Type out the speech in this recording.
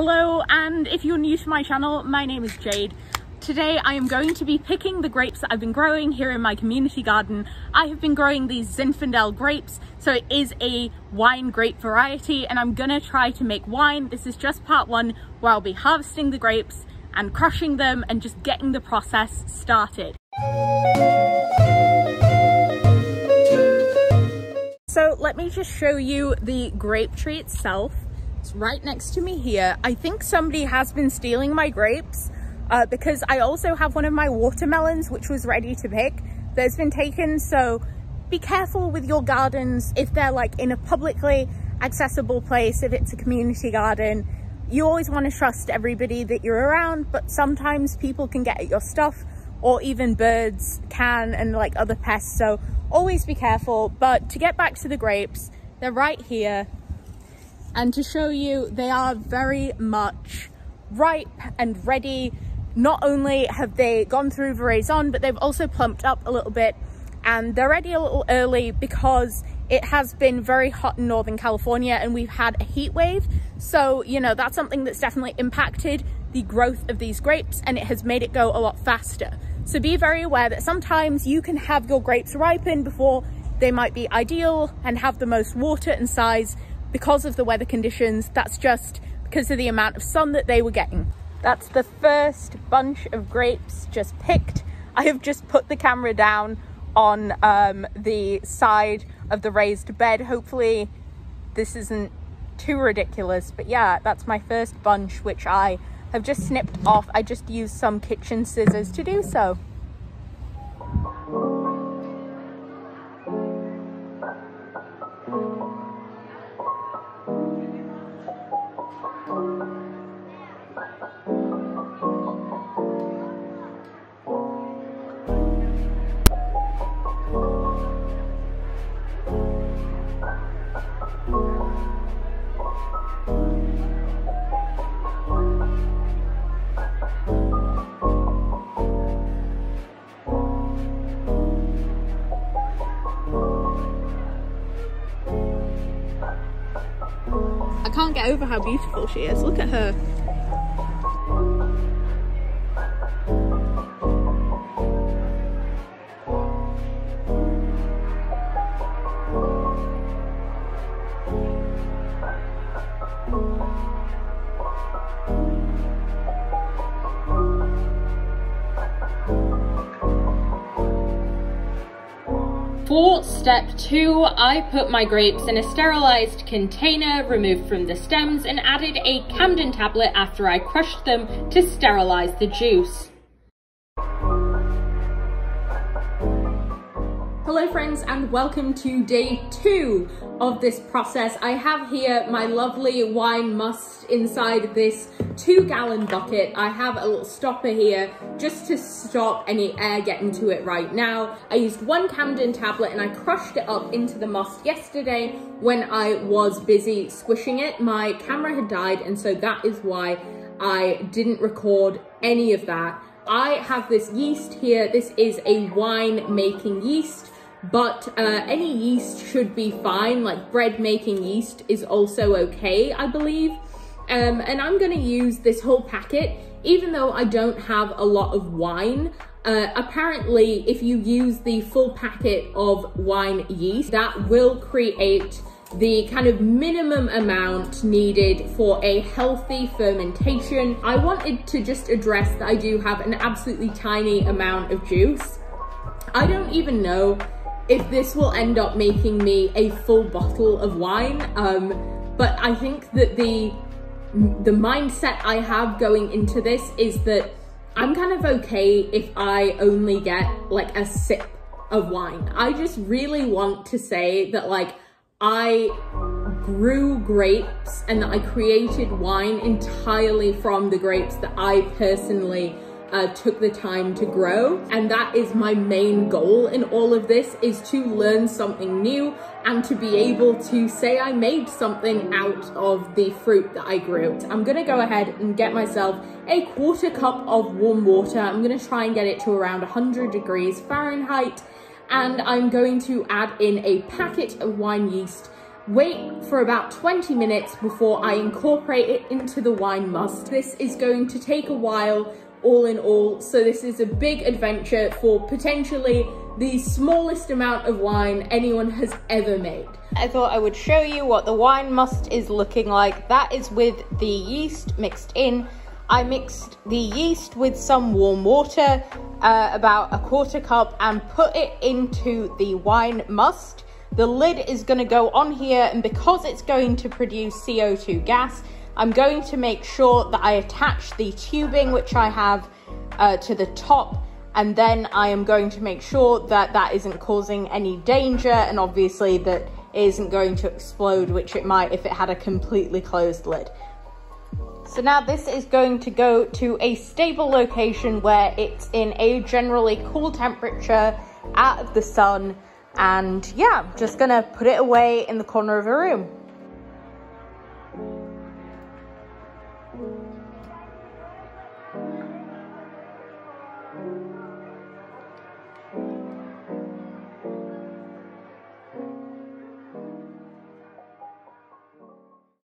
Hello, and if you're new to my channel, my name is Jade. Today I am going to be picking the grapes that I've been growing here in my community garden. I have been growing these Zinfandel grapes, so it is a wine grape variety, and I'm gonna try to make wine. This is just part one where I'll be harvesting the grapes and crushing them and just getting the process started. So let me just show you the grape tree itself. Right next to me here. I think somebody has been stealing my grapes uh, because I also have one of my watermelons which was ready to pick that's been taken. So be careful with your gardens if they're like in a publicly accessible place, if it's a community garden. You always want to trust everybody that you're around, but sometimes people can get at your stuff or even birds can and like other pests. So always be careful. But to get back to the grapes, they're right here and to show you they are very much ripe and ready. Not only have they gone through veraison, but they've also plumped up a little bit and they're ready a little early because it has been very hot in Northern California and we've had a heat wave. So, you know, that's something that's definitely impacted the growth of these grapes and it has made it go a lot faster. So be very aware that sometimes you can have your grapes ripen before they might be ideal and have the most water and size because of the weather conditions. That's just because of the amount of sun that they were getting. That's the first bunch of grapes just picked. I have just put the camera down on um, the side of the raised bed. Hopefully this isn't too ridiculous, but yeah, that's my first bunch, which I have just snipped off. I just used some kitchen scissors to do so. Over how beautiful she is. Look at her. For step two, I put my grapes in a sterilized container removed from the stems and added a Campden tablet after I crushed them to sterilize the juice. Hello friends and welcome to day two of this process. I have here my lovely wine must inside this two gallon bucket. I have a little stopper here just to stop any air getting to it right now. I used one Campden tablet and I crushed it up into the must yesterday when I was busy squishing it. My camera had died and so that is why I didn't record any of that. I have this yeast here. This is a wine making yeast but uh, any yeast should be fine. Like bread making yeast is also okay, I believe. Um, and I'm gonna use this whole packet, even though I don't have a lot of wine. Uh, apparently, if you use the full packet of wine yeast, that will create the kind of minimum amount needed for a healthy fermentation. I wanted to just address that I do have an absolutely tiny amount of juice. I don't even know if this will end up making me a full bottle of wine. Um, but I think that the the mindset I have going into this is that I'm kind of okay if I only get like a sip of wine. I just really want to say that like I grew grapes and that I created wine entirely from the grapes that I personally uh, took the time to grow. And that is my main goal in all of this is to learn something new and to be able to say I made something out of the fruit that I grew. I'm gonna go ahead and get myself a quarter cup of warm water. I'm gonna try and get it to around 100 degrees Fahrenheit. And I'm going to add in a packet of wine yeast wait for about 20 minutes before I incorporate it into the wine must. This is going to take a while all in all, so this is a big adventure for potentially the smallest amount of wine anyone has ever made. I thought I would show you what the wine must is looking like. That is with the yeast mixed in. I mixed the yeast with some warm water, uh, about a quarter cup, and put it into the wine must. The lid is going to go on here and because it's going to produce CO2 gas, I'm going to make sure that I attach the tubing which I have uh, to the top and then I am going to make sure that that isn't causing any danger and obviously that it isn't going to explode which it might if it had a completely closed lid. So now this is going to go to a stable location where it's in a generally cool temperature out of the sun and yeah, just gonna put it away in the corner of a room.